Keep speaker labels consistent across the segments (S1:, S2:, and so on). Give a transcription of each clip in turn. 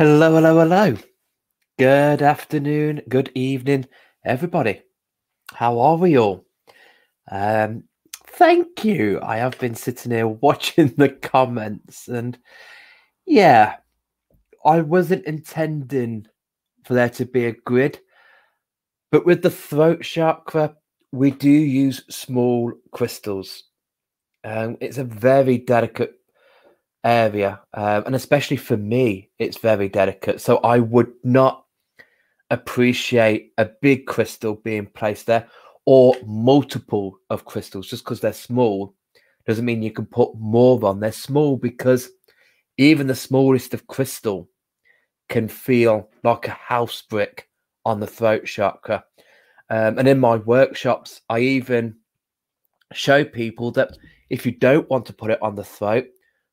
S1: Hello, hello, hello. Good afternoon, good evening, everybody. How are we all? Um, thank you. I have been sitting here watching the comments, and yeah, I wasn't intending for there to be a grid, but with the throat chakra, we do use small crystals. Um, it's a very delicate area, um, and especially for me, it's very delicate. So I would not appreciate a big crystal being placed there or multiple of crystals. Just because they're small doesn't mean you can put more on. They're small because even the smallest of crystal can feel like a house brick on the throat chakra. Um, and in my workshops i even show people that if you don't want to put it on the throat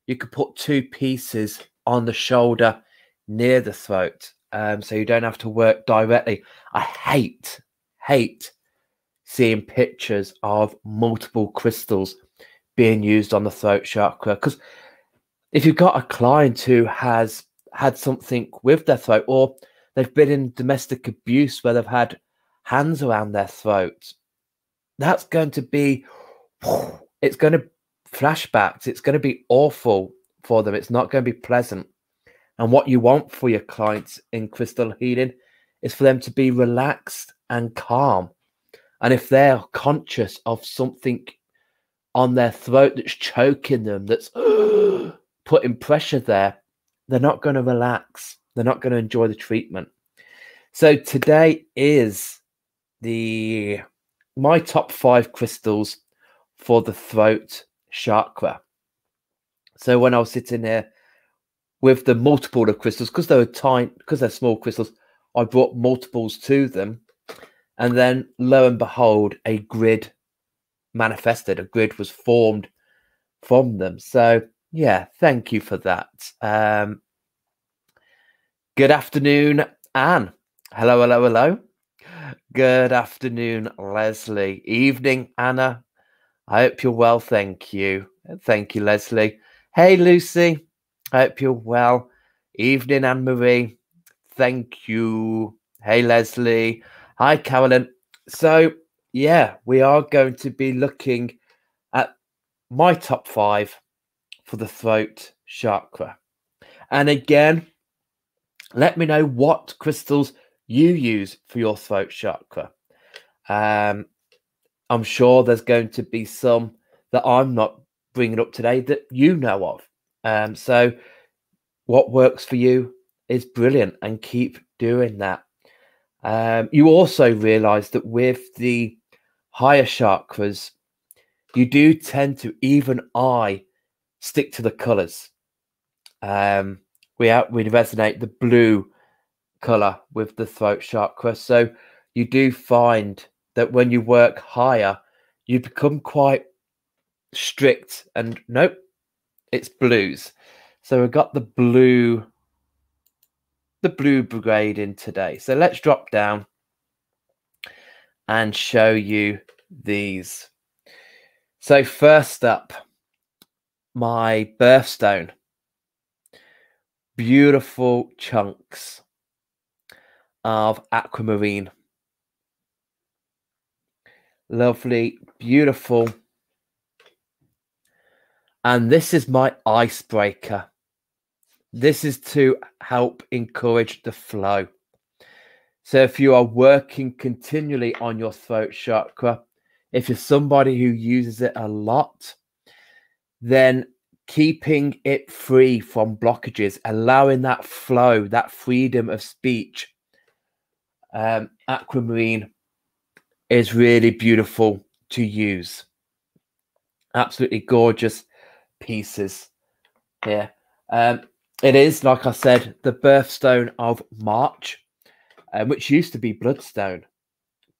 S1: you could put two pieces on the shoulder near the throat um, so you don't have to work directly. I hate, hate seeing pictures of multiple crystals being used on the throat chakra because if you've got a client who has had something with their throat or they've been in domestic abuse where they've had hands around their throat, that's going to be, it's going to flashbacks. It's going to be awful for them. It's not going to be pleasant. And what you want for your clients in crystal healing is for them to be relaxed and calm. And if they're conscious of something on their throat that's choking them, that's putting pressure there, they're not going to relax. They're not going to enjoy the treatment. So today is the my top five crystals for the throat chakra. So when I was sitting here with the multiple of crystals because they're tiny because they're small crystals i brought multiples to them and then lo and behold a grid manifested a grid was formed from them. So yeah thank you for that. Um good afternoon anne. Hello hello hello. Good afternoon leslie. Evening anna i hope you're well thank you thank you leslie hey lucy I hope you're well. Evening, Anne Marie. Thank you. Hey, Leslie. Hi, Carolyn. So, yeah, we are going to be looking at my top five for the throat chakra. And again, let me know what crystals you use for your throat chakra. Um, I'm sure there's going to be some that I'm not bringing up today that you know of. Um, so what works for you is brilliant and keep doing that. Um, you also realize that with the higher chakras, you do tend to even I stick to the colors. Um, we out we resonate the blue color with the throat chakra. So you do find that when you work higher, you become quite strict and nope, it's blues. So we've got the blue, the blue brigade in today. So let's drop down and show you these. So first up, my birthstone. Beautiful chunks of aquamarine. Lovely, beautiful and this is my icebreaker. This is to help encourage the flow. So if you are working continually on your throat chakra, if you're somebody who uses it a lot, then keeping it free from blockages, allowing that flow, that freedom of speech, um, aquamarine is really beautiful to use. Absolutely gorgeous pieces here. Um, it is, like I said, the birthstone of March, um, which used to be Bloodstone,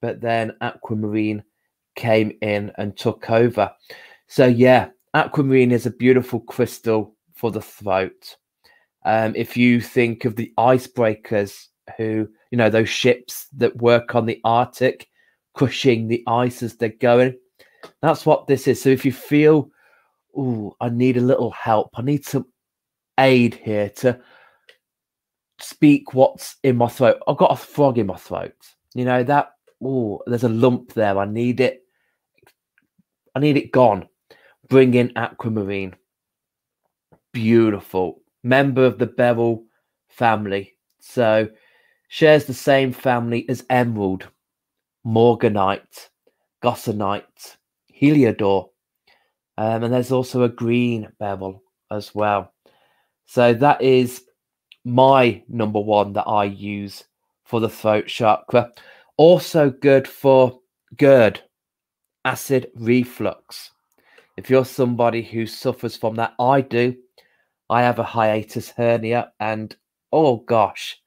S1: but then Aquamarine came in and took over. So, yeah, Aquamarine is a beautiful crystal for the throat. Um, if you think of the icebreakers who, you know, those ships that work on the Arctic, crushing the ice as they're going, that's what this is. So, if you feel oh, I need a little help. I need some aid here to speak what's in my throat. I've got a frog in my throat. You know that. Oh, there's a lump there. I need it. I need it gone. Bring in aquamarine. Beautiful. Member of the beryl family. So shares the same family as emerald, morganite, goshenite, heliodor. Um, and there's also a green beryl as well. So that is my number one that I use for the throat chakra. Also good for GERD, acid reflux. If you're somebody who suffers from that, I do. I have a hiatus hernia, and oh gosh,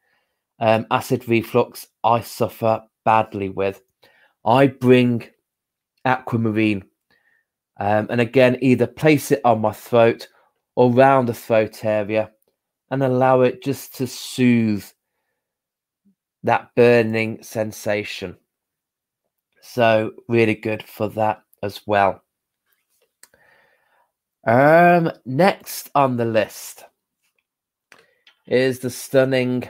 S1: um, acid reflux I suffer badly with. I bring aquamarine, um, and again, either place it on my throat or around the throat area and allow it just to soothe that burning sensation. So, really good for that as well. Um, next on the list is the stunning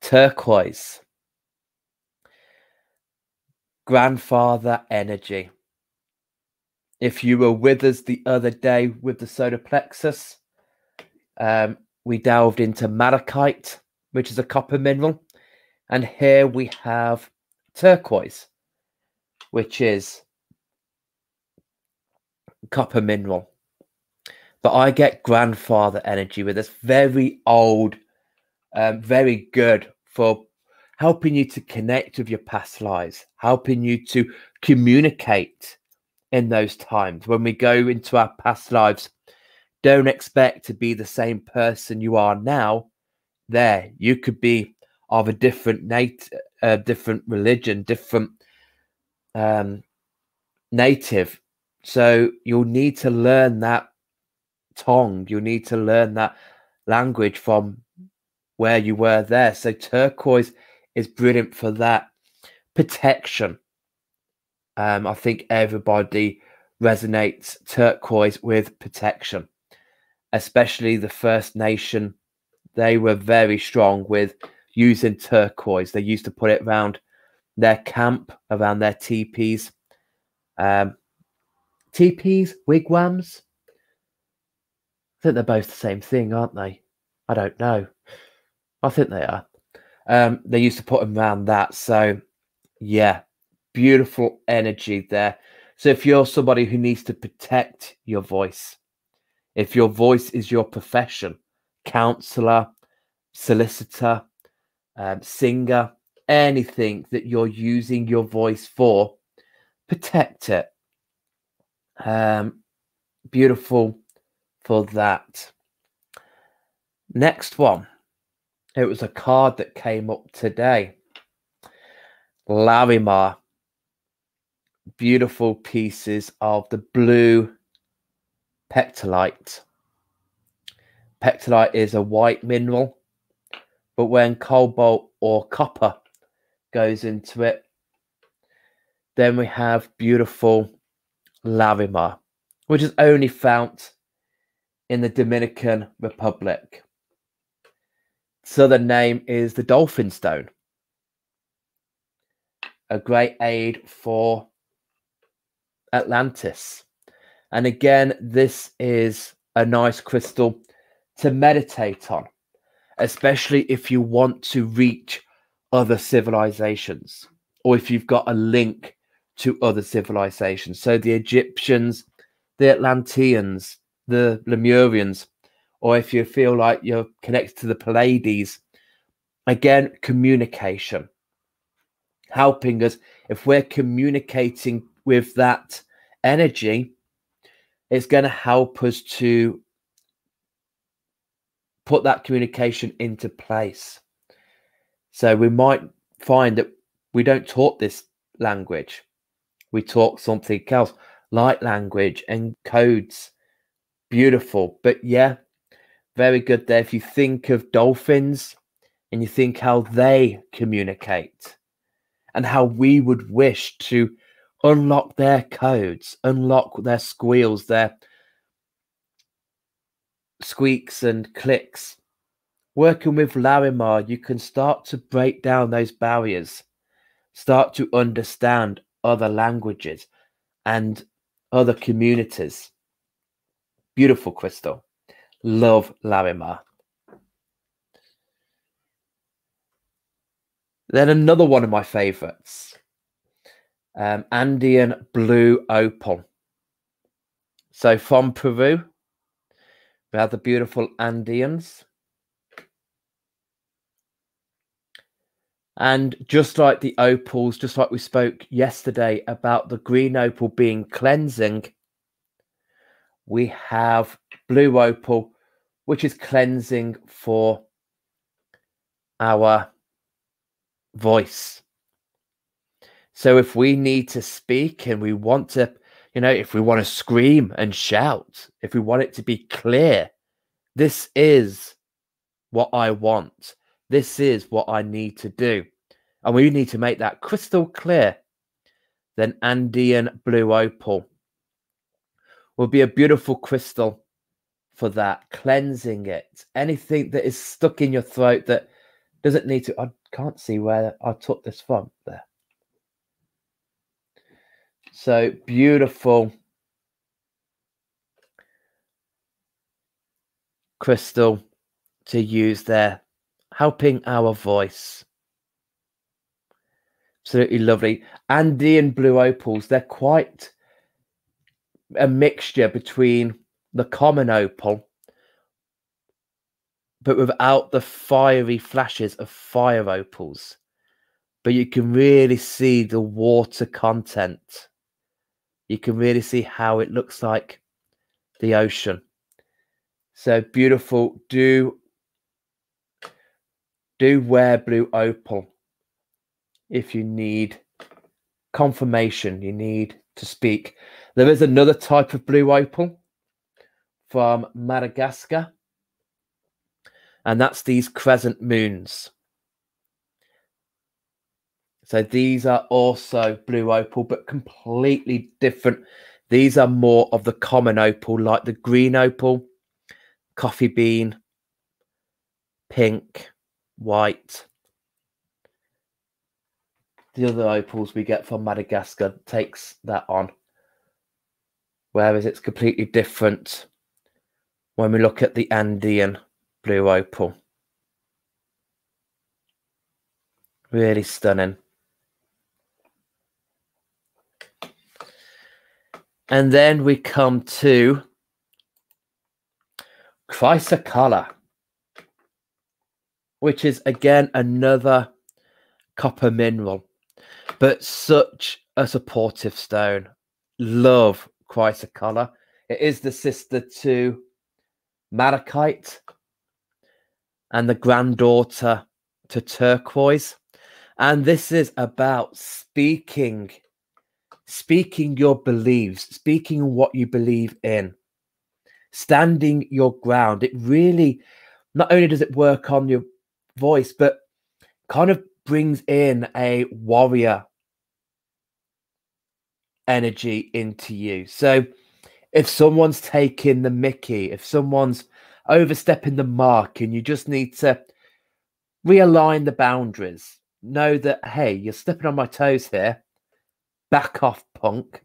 S1: turquoise grandfather energy. If you were with us the other day with the solar plexus, um, we delved into malachite, which is a copper mineral. And here we have turquoise, which is copper mineral. But I get grandfather energy with this very old, um, very good for helping you to connect with your past lives, helping you to communicate in those times when we go into our past lives don't expect to be the same person you are now. There, you could be of a different nat- uh, different religion, different um, native. So you'll need to learn that tongue. You'll need to learn that language from where you were there. So turquoise is brilliant for that protection. Um, I think everybody resonates turquoise with protection especially the First Nation, they were very strong with using turquoise. They used to put it around their camp, around their teepees. Um, teepees, wigwams. I think they're both the same thing, aren't they? I don't know. I think they are. Um, they used to put them around that. So, yeah, beautiful energy there. So, if you're somebody who needs to protect your voice, if your voice is your profession, counselor, solicitor, um, singer, anything that you're using your voice for, protect it. Um, beautiful for that. Next one. It was a card that came up today. Larimar. Beautiful pieces of the blue pectolite. Pectolite is a white mineral, but when cobalt or copper goes into it, then we have beautiful Larimar, which is only found in the Dominican Republic. So the name is the Dolphin Stone, a great aid for Atlantis. And again, this is a nice crystal to meditate on, especially if you want to reach other civilizations or if you've got a link to other civilizations. So the Egyptians, the Atlanteans, the Lemurians, or if you feel like you're connected to the Pleiades, again, communication. Helping us, if we're communicating with that energy, it's going to help us to put that communication into place. So we might find that we don't talk this language, we talk something else, light language and codes. Beautiful. But yeah, very good there. If you think of dolphins and you think how they communicate and how we would wish to unlock their codes, unlock their squeals, their squeaks and clicks working with Larimar, you can start to break down those barriers, start to understand other languages and other communities. Beautiful crystal. Love Larimar. Then another one of my favorites, um, Andean Blue Opal. So from Peru, we have the beautiful Andeans. And just like the opals, just like we spoke yesterday about the green opal being cleansing, we have blue opal, which is cleansing for our voice. So if we need to speak and we want to, you know, if we want to scream and shout, if we want it to be clear, this is what I want. This is what I need to do. And we need to make that crystal clear. Then Andean blue opal will be a beautiful crystal for that, cleansing it. Anything that is stuck in your throat that doesn't need to. I can't see where I took this from there. So beautiful crystal to use there, helping our voice. Absolutely lovely. Andean blue opals, they're quite a mixture between the common opal but without the fiery flashes of fire opals. But you can really see the water content. You can really see how it looks like the ocean. So beautiful. Do do wear blue opal if you need confirmation, you need to speak. There is another type of blue opal from Madagascar and that's these crescent moons. So these are also blue opal, but completely different. These are more of the common opal, like the green opal, coffee bean, pink, white. The other opals we get from Madagascar takes that on. Whereas it's completely different when we look at the Andean blue opal. Really stunning. And then we come to chrysocolla, which is again another copper mineral, but such a supportive stone. Love chrysocolla. It is the sister to malachite and the granddaughter to turquoise. And this is about speaking, speaking your beliefs, speaking what you believe in, standing your ground. It really, not only does it work on your voice, but kind of brings in a warrior energy into you. So if someone's taking the Mickey, if someone's overstepping the mark and you just need to realign the boundaries. Know that, hey, you're stepping on my toes here. Back off, punk.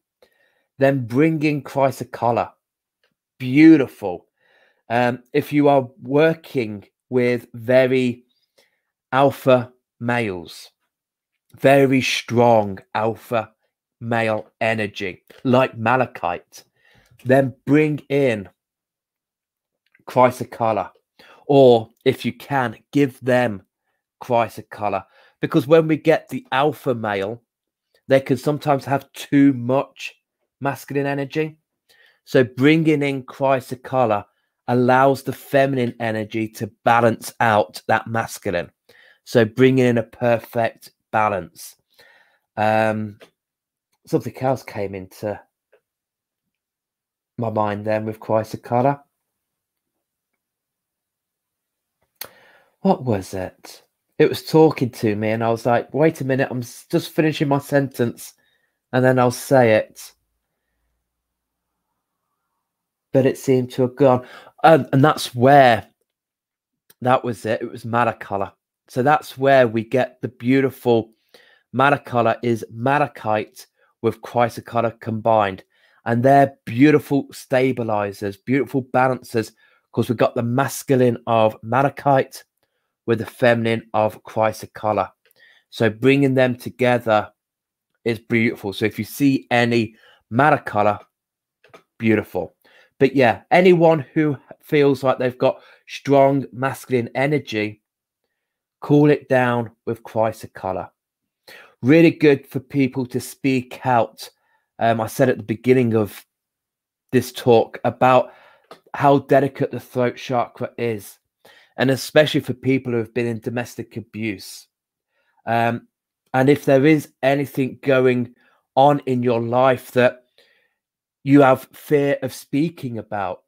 S1: Then bring in chrysocolla. Beautiful. Um, if you are working with very alpha males, very strong alpha male energy, like malachite, then bring in chrysocolla, or if you can, give them chrysocolla. Because when we get the alpha male, they can sometimes have too much masculine energy. So bringing in chrysocolla allows the feminine energy to balance out that masculine. So bringing in a perfect balance. Um, something else came into my mind then with chrysocolla. what was it? It was talking to me, and I was like, wait a minute, I'm just finishing my sentence, and then I'll say it. But it seemed to have gone. Um, and that's where that was it. It was Malacolla. So that's where we get the beautiful Malacolla is Malachite with Chrysocolla combined. And they're beautiful stabilizers, beautiful balancers, because we've got the masculine of Malachite with the feminine of Chrysocolla. So bringing them together is beautiful. So if you see any Malacolla, beautiful. But yeah, anyone who feels like they've got strong masculine energy, cool it down with Chrysocolla. Really good for people to speak out. Um, I said at the beginning of this talk about how delicate the throat chakra is, and especially for people who have been in domestic abuse. Um, and if there is anything going on in your life that you have fear of speaking about,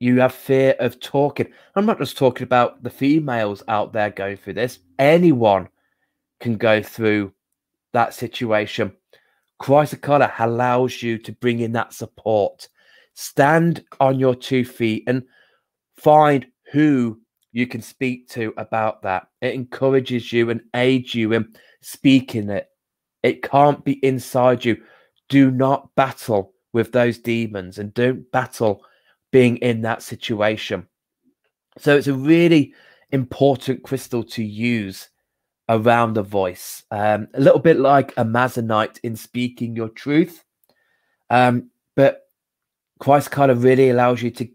S1: you have fear of talking. I'm not just talking about the females out there going through this, anyone can go through that situation. Chrysocolla allows you to bring in that support. Stand on your two feet and find who you can speak to about that. It encourages you and aids you in speaking it. It can't be inside you. Do not battle with those demons and don't battle being in that situation. So it's a really important crystal to use around the voice. Um, a little bit like a Amazonite in speaking your truth. Um, but of really allows you to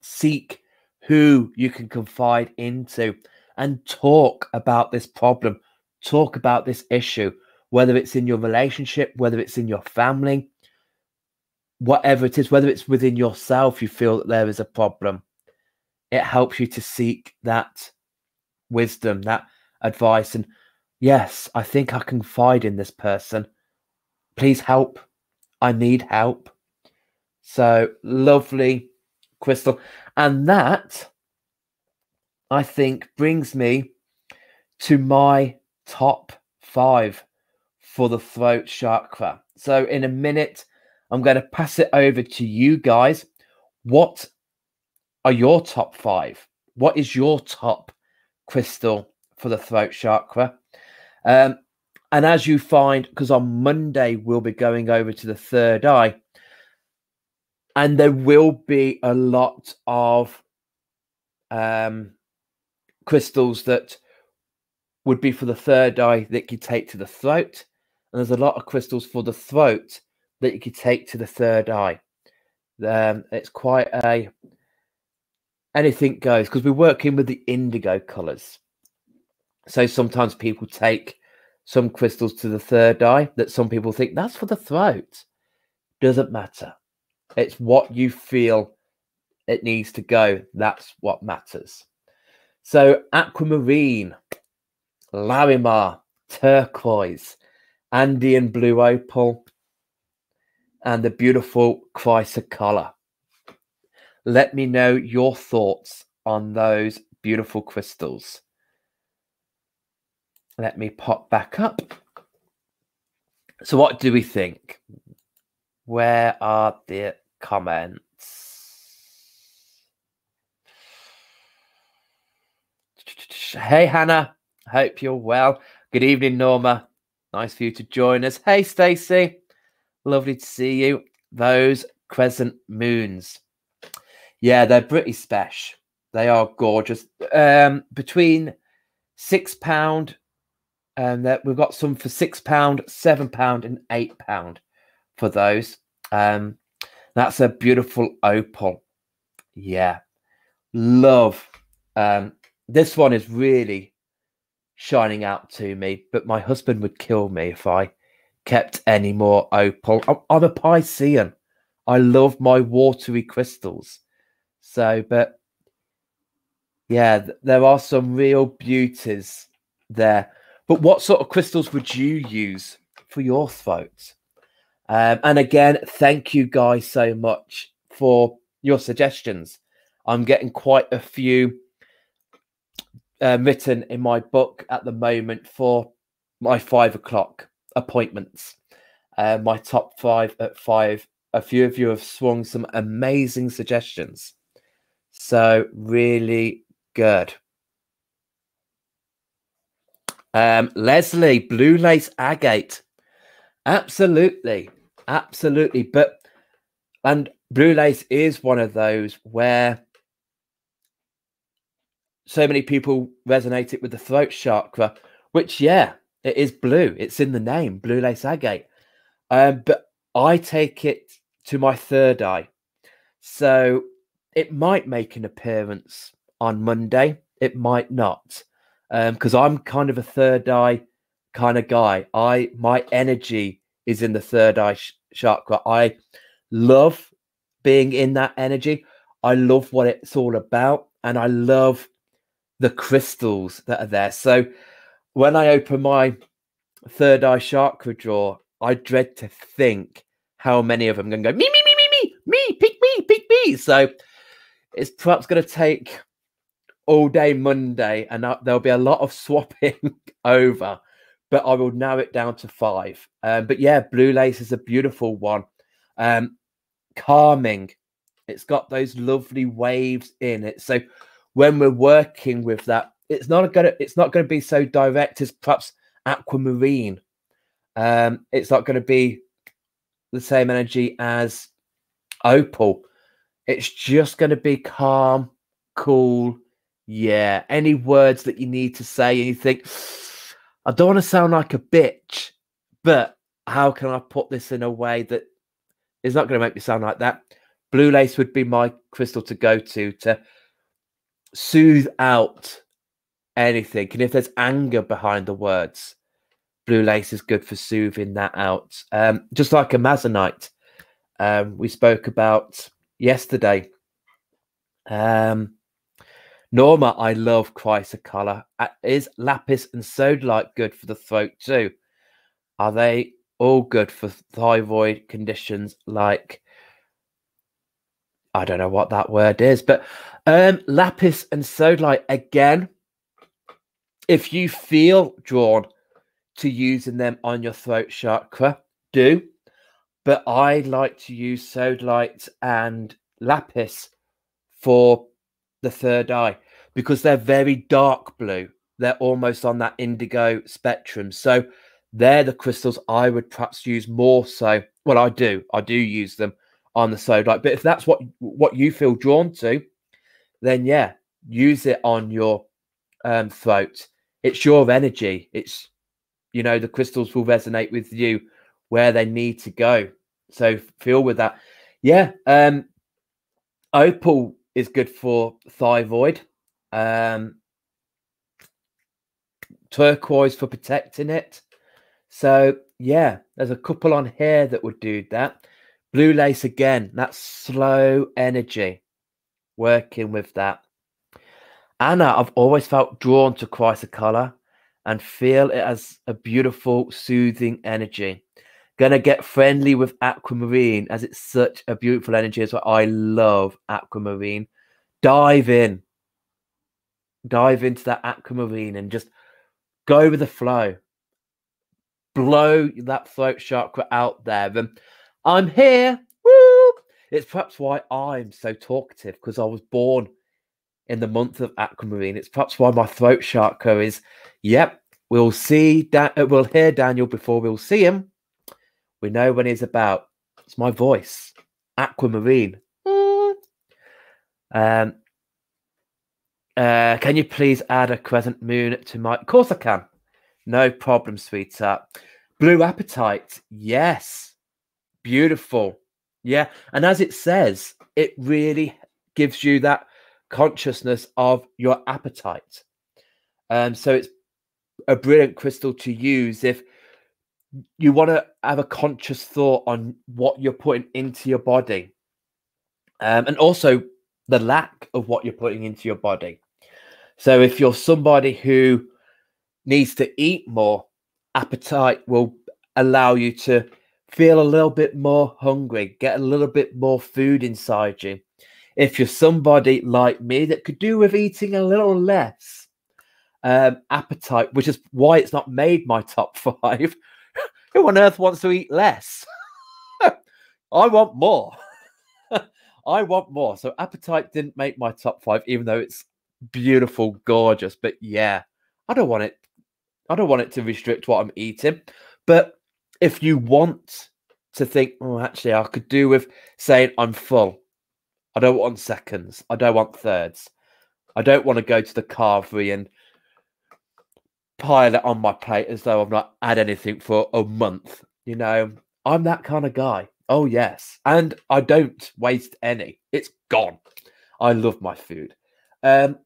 S1: seek who you can confide into and talk about this problem, talk about this issue, whether it's in your relationship, whether it's in your family, whatever it is, whether it's within yourself, you feel that there is a problem. It helps you to seek that wisdom, that advice. And yes, I think I can confide in this person. Please help. I need help. So lovely, Crystal. And that, I think, brings me to my top five for the throat chakra. So, in a minute, I'm going to pass it over to you guys. What are your top five? What is your top crystal for the throat chakra? Um, and as you find, because on Monday we'll be going over to the third eye, and there will be a lot of um, crystals that would be for the third eye that you take to the throat, and there's a lot of crystals for the throat that you could take to the third eye. Um, it's quite a anything goes because we're working with the indigo colors. So sometimes people take some crystals to the third eye that some people think that's for the throat. Doesn't matter. It's what you feel it needs to go. That's what matters. So aquamarine, Larimar, turquoise, Andean blue opal, and the beautiful chrysocolla. Let me know your thoughts on those beautiful crystals. Let me pop back up. So, what do we think? Where are the comments? Hey, Hannah. Hope you're well. Good evening, Norma. Nice for you to join us. Hey, Stacey. Lovely to see you. Those crescent moons. Yeah, they're pretty special. They are gorgeous. Um, between six pound and that we've got some for six pound, seven pound, and eight pound for those. Um, that's a beautiful opal. Yeah, love. Um, this one is really shining out to me, but my husband would kill me if I kept any more opal. I'm, a Piscean. I love my watery crystals. So, but yeah, there are some real beauties there. But what sort of crystals would you use for your throat? Um, and again, thank you guys so much for your suggestions. I'm getting quite a few uh, written in my book at the moment for my five o'clock appointments. Uh, my top five at five. A few of you have swung some amazing suggestions. So, really good. Um, Leslie, Blue Lace Agate. Absolutely. Absolutely. But, and Blue Lace is one of those where so many people resonate it with the throat chakra, which, yeah, it is blue. It's in the name, Blue Lace Agate. Um, but I take it to my third eye. So it might make an appearance on Monday. It might not. Because um, I'm kind of a third eye kind of guy. I my energy is in the third eye sh- chakra. I love being in that energy. I love what it's all about, and I love the crystals that are there. So when I open my third eye chakra drawer, I dread to think how many of them are going to go me me me me me me pick me pick me. So it's perhaps going to take all day Monday, and there'll be a lot of swapping over. But I will narrow it down to five. Um, but yeah, Blue Lace is a beautiful one. Um, calming. It's got those lovely waves in it. So when we're working with that, it's not gonna it's not gonna be so direct as perhaps aquamarine. Um, it's not gonna be the same energy as opal. It's just gonna be calm, cool. Yeah. Any words that you need to say and you think, I don't want to sound like a bitch, but how can I put this in a way that is not going to make me sound like that? Blue lace would be my crystal to go to to soothe out anything. And if there's anger behind the words, blue lace is good for soothing that out. Um, just like amazonite, um, we spoke about yesterday. Um, Norma, I love chrysocolla. Uh, is lapis and sodalite good for the throat too? Are they all good for thyroid conditions like I don't know what that word is, but um, lapis and sodalite again. If you feel drawn to using them on your throat chakra, do. But I like to use sodalite and lapis for the third eye because they're very dark blue. They're almost on that indigo spectrum. So they're the crystals I would perhaps use more so. Well, I do. I do use them on the sodalite. But if that's what what you feel drawn to, then yeah, use it on your um, throat. It's your energy. It's you know the crystals will resonate with you where they need to go. So feel with that. Yeah, um, opal is good for thyroid. Um, turquoise for protecting it. So yeah, there's a couple on here that would do that. Blue lace again, that's slow energy. Working with that. Anna, I've always felt drawn to chrysocolla and feel it as a beautiful, soothing energy. Gonna get friendly with aquamarine as it's such a beautiful energy as well. I love aquamarine. Dive in. Dive into that aquamarine and just go with the flow. Blow that throat chakra out there. And I'm here. Woo! It's perhaps why I'm so talkative because I was born in the month of aquamarine. It's perhaps why my throat chakra is, yep, we'll see, da- uh, we'll hear Daniel before we'll see him. We know when he's about. It's my voice, aquamarine. Mm. Um, uh, can you please add a crescent moon to my? Of course I can. No problem, sweetheart. Blue apatite. Yes. Beautiful. Yeah. And as it says, it really gives you that consciousness of your appetite. Um, so it's a brilliant crystal to use if you want to have a conscious thought on what you're putting into your body. Um, and also the lack of what you're putting into your body. So if you're somebody who needs to eat more, apatite will allow you to feel a little bit more hungry, get a little bit more food inside you. If you're somebody like me that could do with eating a little less um, apatite, which is why it's not made my top five. Who on earth wants to eat less? I want more. I want more. So apatite didn't make my top five, even though it's beautiful, gorgeous. But yeah, I don't want it I don't want it to restrict what I'm eating. But if you want to think, oh, actually, I could do with saying I'm full. I don't want seconds. I don't want thirds. I don't want to go to the carvery and pile it on my plate as though I've not had anything for a month. You know, I'm that kind of guy. Oh, yes. And I don't waste any, it's gone. I love my food. Um,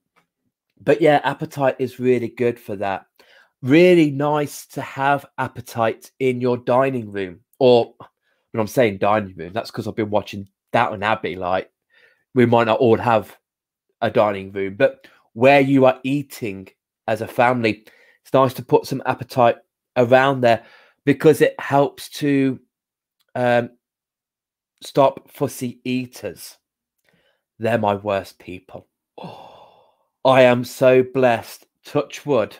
S1: but yeah, apatite is really good for that. Really nice to have apatite in your dining room. Or when I'm saying dining room, that's because I've been watching Downton Abbey. Like, we might not all have a dining room, but where you are eating as a family, it's nice to put some apatite around there because it helps to um, stop fussy eaters. They're my worst people. Oh, I am so blessed, touch wood,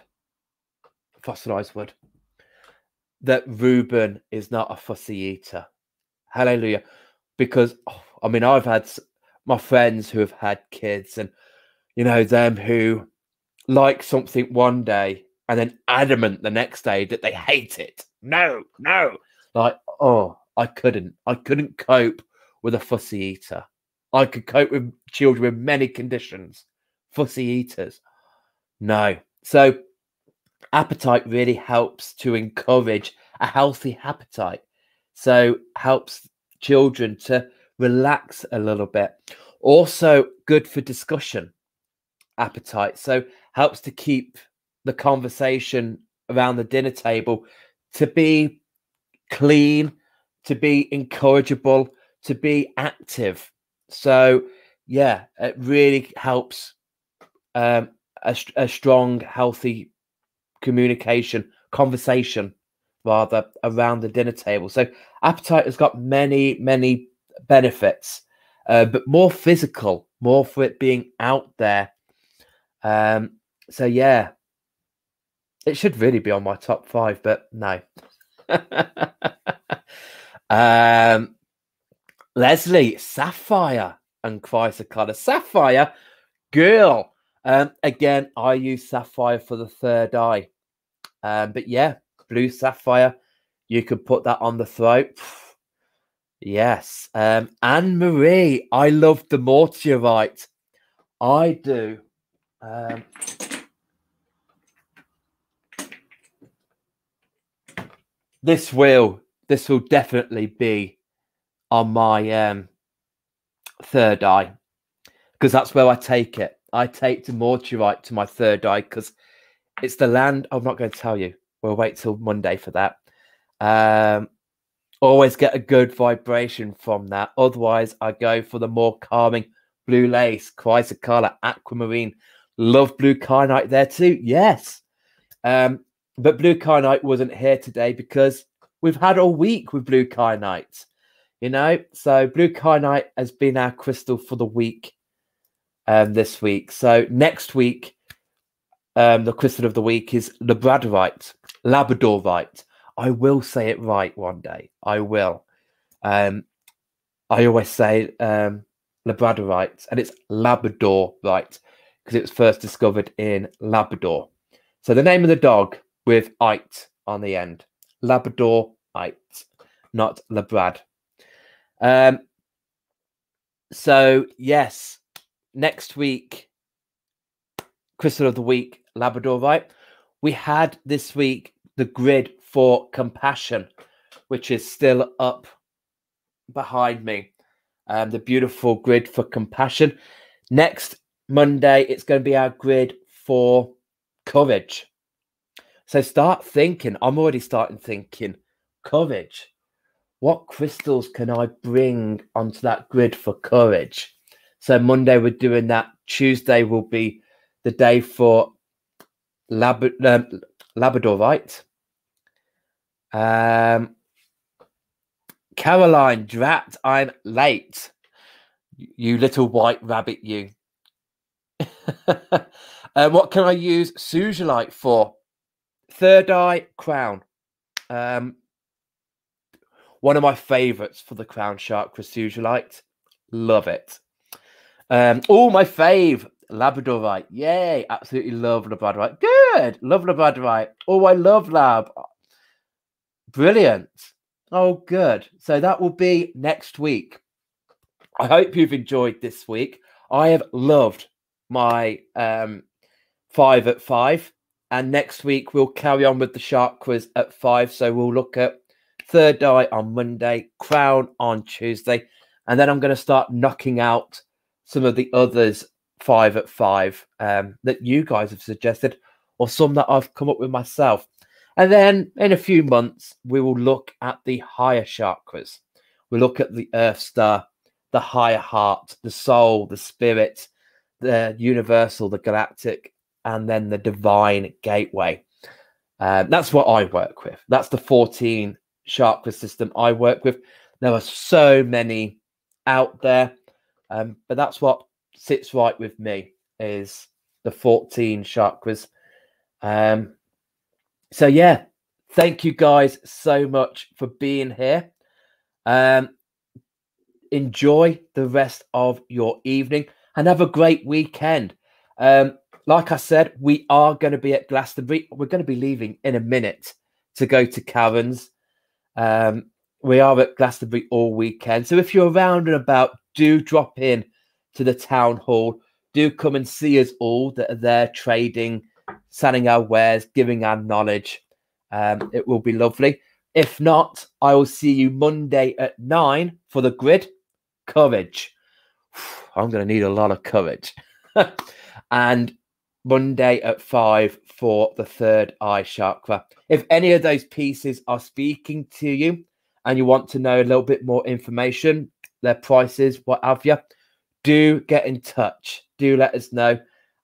S1: fossilized wood, that Reuben is not a fussy eater. Hallelujah. Because, oh, I mean, I've had my friends who have had kids and, you know, them who like something one day and then adamant the next day that they hate it. No, no. Like, oh, I couldn't. I couldn't cope with a fussy eater. I could cope with children with many conditions. Fussy eaters. No. So, apatite really helps to encourage a healthy appetite. So, helps children to relax a little bit. Also, good for discussion appetite. So, helps to keep the conversation around the dinner table to be clean, to be encourageable, to be active. So, yeah, it really helps um, a, a strong, healthy communication, conversation, rather, around the dinner table. So, apatite has got many, many benefits, uh, but more physical, more for it being out there. Um, so, yeah, it should really be on my top five, but no. um, Leslie, Sapphire, and Chrysocolla. Sapphire, girl. Um, again, I use Sapphire for the third eye. Um, but yeah, blue Sapphire, you could put that on the throat. Yes. Um, Anne Marie, I love the Mortuorite. I do. Um, this will this will definitely be on my um, third eye because that's where I take it. I take the mortuorite to my third eye because it's the land. I'm not going to tell you. We'll wait till Monday for that. Um, always get a good vibration from that. Otherwise, I go for the more calming blue lace, chrysocolla, aquamarine. Love blue kyanite there too. Yes. Um, but blue kyanite wasn't here today because we've had all week with blue kyanite. You know, so blue kyanite has been our crystal for the week um, this week. So next week, um, the crystal of the week is labradorite, labradorite. I will say it right one day. I will. Um, I always say um, labradorite, and it's labradorite because it was first discovered in Labrador. So the name of the dog with it on the end. Labrador it, not Labrad. Um, so yes, next week, Crystal of the Week, Labradorite. We had this week the grid for compassion, which is still up behind me. Um, the beautiful grid for compassion. Next Monday, it's going to be our grid for courage. So start thinking. I'm already starting thinking courage. What crystals can I bring onto that grid for courage? So Monday we're doing that. Tuesday will be the day for Lab- um, Labradorite. Um, Caroline Drat, I'm late. You little white rabbit, you. uh, what can I use Suzalite for? Third Eye Crown. Um, one of my favorites for the Crown Shark Crucialite. Love it. Um, oh, my fave, Labradorite. Yay. Absolutely love Labradorite. Good. Love Labradorite. Oh, I love Lab. Brilliant. Oh, good. So that will be next week. I hope you've enjoyed this week. I have loved my um, five at five. And next week we'll carry on with the shark quiz at five. So we'll look at third eye on Monday, crown on Tuesday, and then I'm going to start knocking out some of the others five at five um, that you guys have suggested, or some that I've come up with myself. And then in a few months, we will look at the higher chakras. We look at the Earth Star, the higher heart, the soul, the spirit, the universal, the galactic, and then the divine gateway. Um, that's what I work with. That's the 14 chakra system I work with. There are so many out there, um, but that's what sits right with me is the 14 chakras. Um, so yeah, thank you guys so much for being here. Um, enjoy the rest of your evening and have a great weekend. Um, like I said, we are going to be at Glastonbury. We're going to be leaving in a minute to go to Karen's. Um, we are at Glastonbury all weekend. So if you're around and about, do drop in to the town hall. Do come and see us all that are there trading, selling our wares, giving our knowledge. Um, it will be lovely. If not, I will see you Monday at nine for the grid. Courage. I'm going to need a lot of courage. and Monday at five for the third eye chakra. If any of those pieces are speaking to you and you want to know a little bit more information, their prices, what have you, do get in touch. Do let us know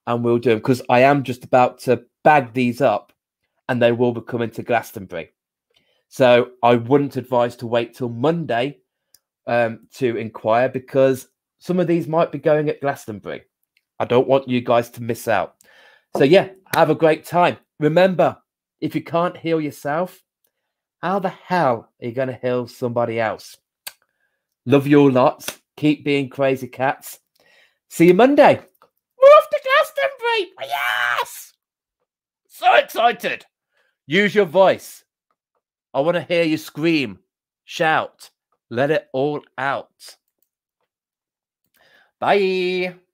S1: and we'll do them because I am just about to bag these up and they will be coming to Glastonbury. So I wouldn't advise to wait till Monday um, to inquire because some of these might be going at Glastonbury. I don't want you guys to miss out. So, yeah, have a great time. Remember, if you can't heal yourself, how the hell are you going to heal somebody else? Love you all lots. Keep being crazy cats. See you Monday. We're off to Glastonbury. Yes. So excited. Use your voice. I want to hear you scream, shout, let it all out. Bye.